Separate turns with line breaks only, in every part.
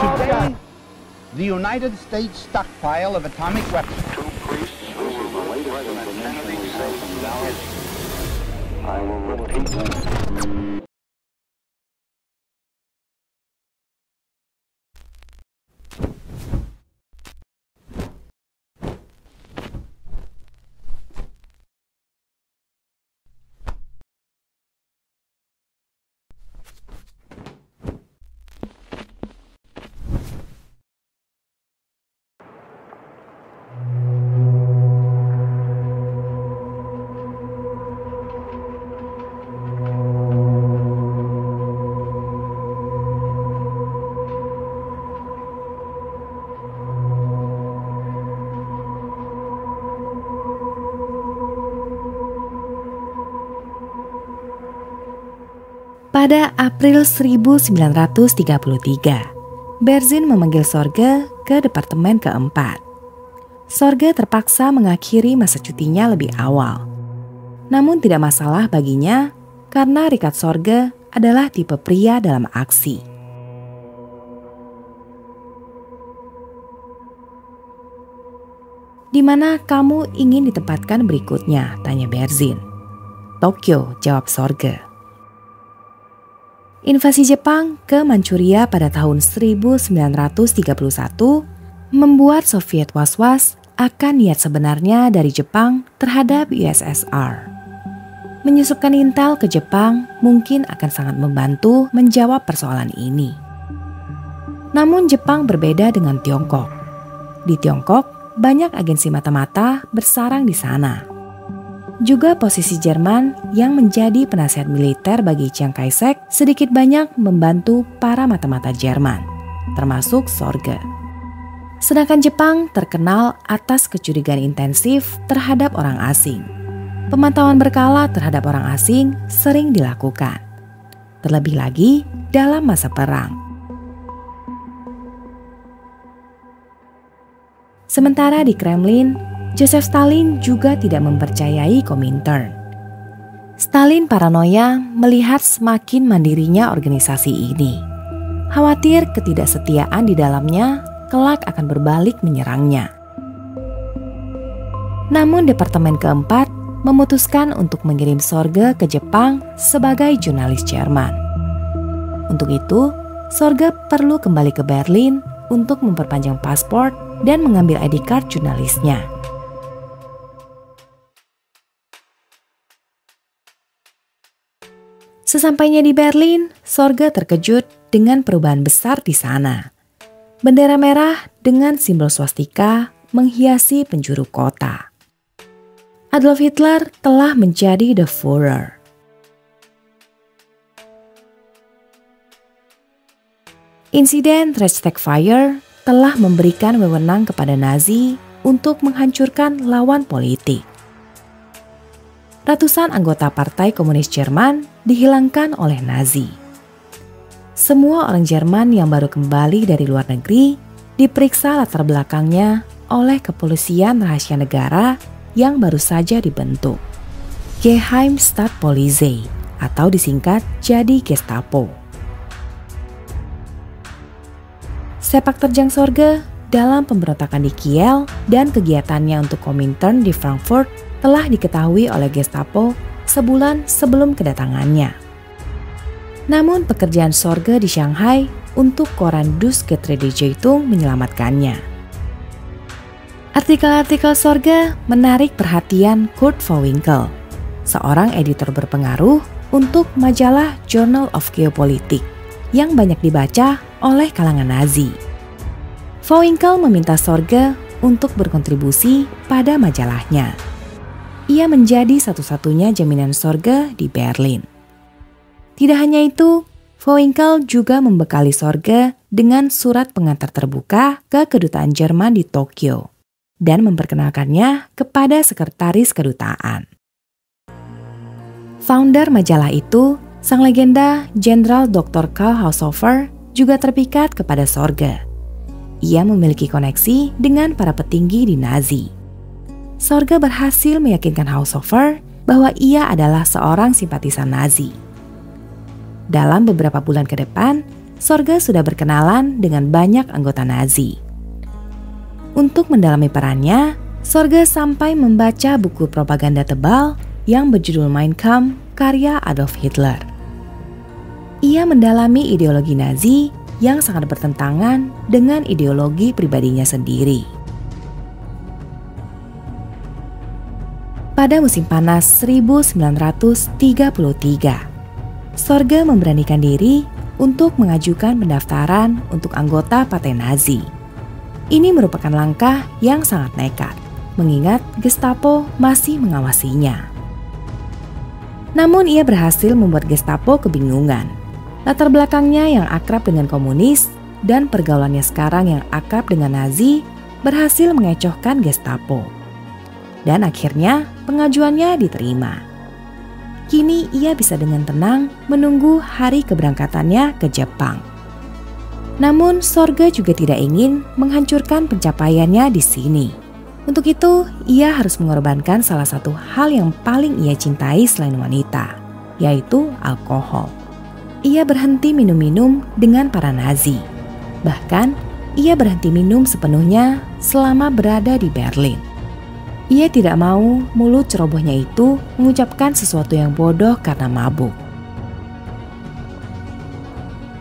Today, the United States stockpile of atomic weapons.
Two priests who the Kennedy safe I will repeat.
Pada April 1933, Berzin memanggil Sorge ke departemen keempat. Sorge terpaksa mengakhiri masa cutinya lebih awal. Namun tidak masalah baginya karena Richard Sorge adalah tipe pria dalam aksi. Di mana kamu ingin ditempatkan berikutnya? Tanya Berzin. Tokyo, jawab Sorge. Invasi Jepang ke Manchuria pada tahun 1931 membuat Soviet was-was akan niat sebenarnya dari Jepang terhadap USSR. Menyusupkan intel ke Jepang mungkin akan sangat membantu menjawab persoalan ini. Namun Jepang berbeda dengan Tiongkok. Di Tiongkok, banyak agensi mata-mata bersarang di sana juga posisi Jerman yang menjadi penasihat militer bagi Chiang Kai-shek sedikit banyak membantu para mata-mata Jerman, termasuk Sorge. Sedangkan Jepang terkenal atas kecurigaan intensif terhadap orang asing. Pemantauan berkala terhadap orang asing sering dilakukan. Terlebih lagi dalam masa perang. Sementara di Kremlin, Joseph Stalin juga tidak mempercayai Komintern. Stalin paranoia melihat semakin mandirinya organisasi ini. Khawatir ketidaksetiaan di dalamnya kelak akan berbalik menyerangnya. Namun Departemen keempat memutuskan untuk mengirim Sorge ke Jepang sebagai jurnalis Jerman. Untuk itu, Sorge perlu kembali ke Berlin untuk memperpanjang paspor dan mengambil ID card jurnalisnya. Sesampainya di Berlin, Sorga terkejut dengan perubahan besar di sana. Bendera merah dengan simbol swastika menghiasi penjuru kota. Adolf Hitler telah menjadi the Führer. Insiden Reichstag Fire telah memberikan wewenang kepada Nazi untuk menghancurkan lawan politik ratusan anggota Partai Komunis Jerman dihilangkan oleh Nazi. Semua orang Jerman yang baru kembali dari luar negeri diperiksa latar belakangnya oleh kepolisian rahasia negara yang baru saja dibentuk. Geheimstaatspolizei atau disingkat jadi Gestapo. Sepak terjang sorga dalam pemberontakan di Kiel dan kegiatannya untuk Komintern di Frankfurt telah diketahui oleh Gestapo sebulan sebelum kedatangannya. Namun pekerjaan sorga di Shanghai untuk koran Dus Getrede Zeitung menyelamatkannya. Artikel-artikel sorga menarik perhatian Kurt Vohwinkel, seorang editor berpengaruh untuk majalah Journal of Geopolitik yang banyak dibaca oleh kalangan Nazi. Vohwinkel meminta sorga untuk berkontribusi pada majalahnya ia menjadi satu-satunya jaminan sorga di Berlin. Tidak hanya itu, Voinkel juga membekali sorga dengan surat pengantar terbuka ke kedutaan Jerman di Tokyo dan memperkenalkannya kepada sekretaris kedutaan. Founder majalah itu, sang legenda Jenderal Dr. Karl Haushofer juga terpikat kepada sorga. Ia memiliki koneksi dengan para petinggi di Nazi. Sorga berhasil meyakinkan Haushofer bahwa ia adalah seorang simpatisan Nazi. Dalam beberapa bulan ke depan, Sorga sudah berkenalan dengan banyak anggota Nazi. Untuk mendalami perannya, Sorga sampai membaca buku propaganda tebal yang berjudul Mein Kampf karya Adolf Hitler. Ia mendalami ideologi Nazi yang sangat bertentangan dengan ideologi pribadinya sendiri. Pada musim panas 1933, Sorga memberanikan diri untuk mengajukan pendaftaran untuk anggota Partai Nazi. Ini merupakan langkah yang sangat nekat, mengingat Gestapo masih mengawasinya. Namun ia berhasil membuat Gestapo kebingungan. Latar belakangnya yang akrab dengan komunis dan pergaulannya sekarang yang akrab dengan Nazi berhasil mengecohkan Gestapo. Dan akhirnya pengajuannya diterima kini ia bisa dengan tenang menunggu hari keberangkatannya ke Jepang. Namun, Sorga juga tidak ingin menghancurkan pencapaiannya di sini. Untuk itu, ia harus mengorbankan salah satu hal yang paling ia cintai selain wanita, yaitu alkohol. Ia berhenti minum-minum dengan para Nazi. Bahkan, ia berhenti minum sepenuhnya selama berada di Berlin. Ia tidak mau mulut cerobohnya itu mengucapkan sesuatu yang bodoh karena mabuk.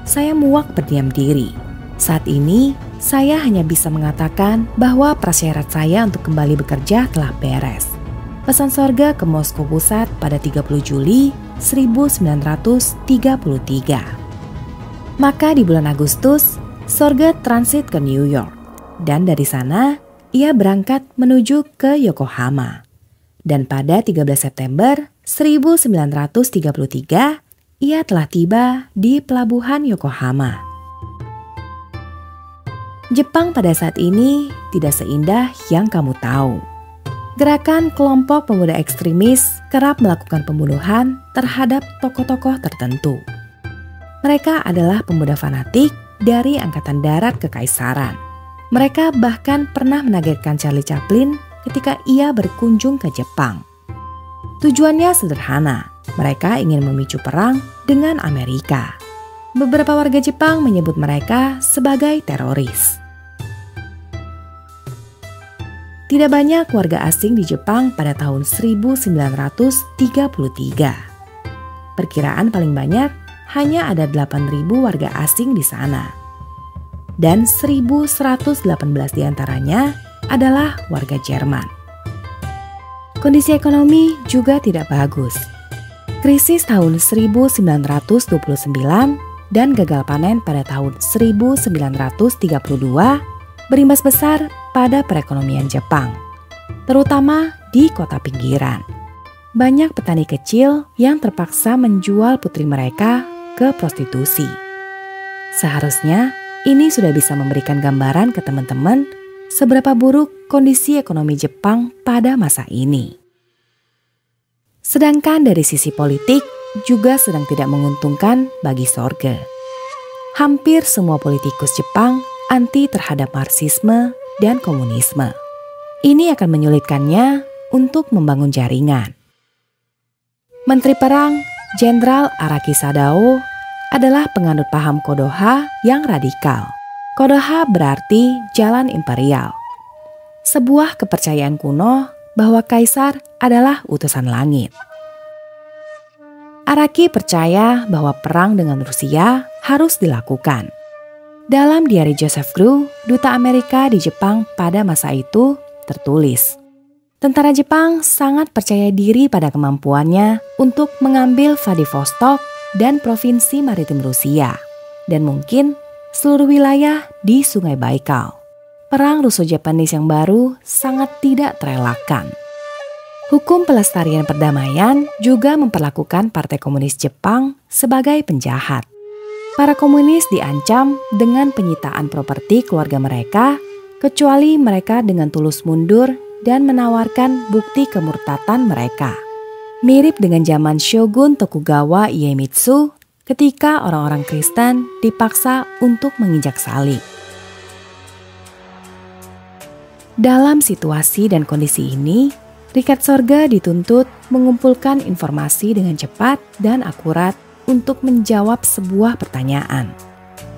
Saya muak berdiam diri. Saat ini, saya hanya bisa mengatakan bahwa prasyarat saya untuk kembali bekerja telah beres. Pesan sorga ke Moskow Pusat pada 30 Juli 1933. Maka di bulan Agustus, sorga transit ke New York. Dan dari sana, ia berangkat menuju ke Yokohama. Dan pada 13 September 1933, ia telah tiba di pelabuhan Yokohama. Jepang pada saat ini tidak seindah yang kamu tahu. Gerakan kelompok pemuda ekstremis kerap melakukan pembunuhan terhadap tokoh-tokoh tertentu. Mereka adalah pemuda fanatik dari Angkatan Darat Kekaisaran mereka bahkan pernah menagetkan Charlie Chaplin ketika ia berkunjung ke Jepang. Tujuannya sederhana, mereka ingin memicu perang dengan Amerika. Beberapa warga Jepang menyebut mereka sebagai teroris. Tidak banyak warga asing di Jepang pada tahun 1933. Perkiraan paling banyak hanya ada 8.000 warga asing di sana dan 1118 di antaranya adalah warga Jerman. Kondisi ekonomi juga tidak bagus. Krisis tahun 1929 dan gagal panen pada tahun 1932 berimbas besar pada perekonomian Jepang, terutama di kota pinggiran. Banyak petani kecil yang terpaksa menjual putri mereka ke prostitusi. Seharusnya ini sudah bisa memberikan gambaran ke teman-teman seberapa buruk kondisi ekonomi Jepang pada masa ini. Sedangkan dari sisi politik juga sedang tidak menguntungkan bagi Sorge. Hampir semua politikus Jepang anti terhadap Marxisme dan komunisme. Ini akan menyulitkannya untuk membangun jaringan. Menteri Perang Jenderal Araki Sadao adalah penganut paham Kodoha yang radikal. Kodoha berarti jalan imperial. Sebuah kepercayaan kuno bahwa kaisar adalah utusan langit. Araki percaya bahwa perang dengan Rusia harus dilakukan. Dalam diari Joseph Grew, duta Amerika di Jepang pada masa itu, tertulis, Tentara Jepang sangat percaya diri pada kemampuannya untuk mengambil Vladivostok dan Provinsi Maritim Rusia, dan mungkin seluruh wilayah di Sungai Baikal. Perang Russo-Japanese yang baru sangat tidak terelakkan. Hukum pelestarian perdamaian juga memperlakukan Partai Komunis Jepang sebagai penjahat. Para komunis diancam dengan penyitaan properti keluarga mereka, kecuali mereka dengan tulus mundur dan menawarkan bukti kemurtatan mereka mirip dengan zaman Shogun Tokugawa Iemitsu ketika orang-orang Kristen dipaksa untuk menginjak salib. Dalam situasi dan kondisi ini, Richard Sorga dituntut mengumpulkan informasi dengan cepat dan akurat untuk menjawab sebuah pertanyaan.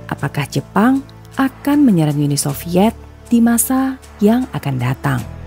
Apakah Jepang akan menyerang Uni Soviet di masa yang akan datang?